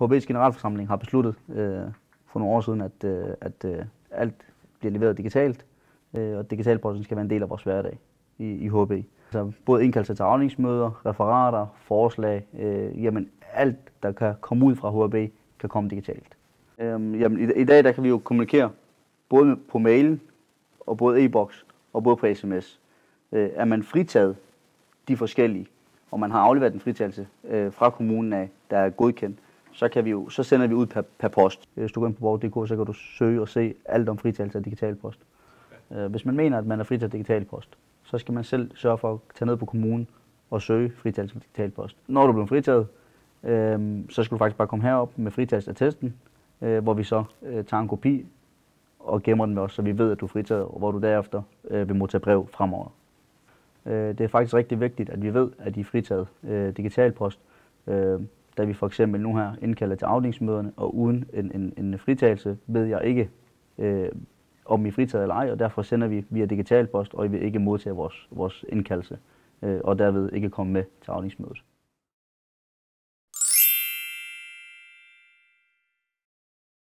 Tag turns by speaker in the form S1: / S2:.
S1: HB's generalforsamling har besluttet øh, for nogle år siden, at, øh, at øh, alt bliver leveret digitalt, øh, og digitalposten skal være en del af vores hverdag i, i HB. Altså både indkaldelse til afningsmøder, referater, forslag, øh, jamen alt, der kan komme ud fra HB, kan komme digitalt. Øh, jamen, i, I dag der kan vi jo kommunikere både på mailen og både e-boks og både på sms. Øh, er man fritaget de forskellige, og man har afleveret en fritagelse øh, fra kommunen af, der er godkendt, så, kan vi jo, så sender vi ud per, per post. Hvis du går ind på borg.dk, så kan du søge og se alt om fritagelse af digital post. Øh, hvis man mener, at man er fritaget digital post, så skal man selv sørge for at tage ned på kommunen og søge fritagelse af digital post. Når du bliver fritaget, øh, så skal du faktisk bare komme herop med fritagelseattesten, øh, hvor vi så øh, tager en kopi og gemmer den også, så vi ved, at du er fritaget, og hvor du derefter øh, vil modtage brev fremover. Øh, det er faktisk rigtig vigtigt, at vi ved, at de er fritaget øh, digital post, øh, da vi for eksempel nu her indkalder til afdelingsmøderne, og uden en, en, en fritagelse ved jeg ikke, øh, om I er fritaget eller ej, og derfor sender vi via digital post, og I vil ikke modtage vores, vores indkaldelse, øh, og derved ikke komme med til afdelingsmødet.